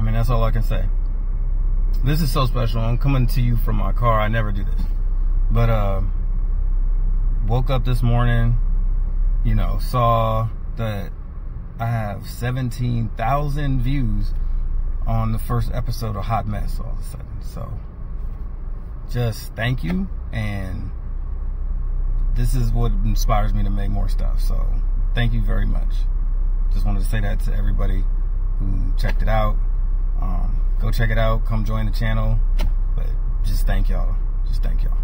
I mean, that's all I can say. This is so special. I'm coming to you from my car. I never do this. But uh woke up this morning, you know, saw that I have 17,000 views on the first episode of Hot Mess all of a sudden. So just thank you and this is what inspires me to make more stuff. So thank you very much. Just wanted to say that to everybody who checked it out. Go check it out. Come join the channel. But just thank y'all. Just thank y'all.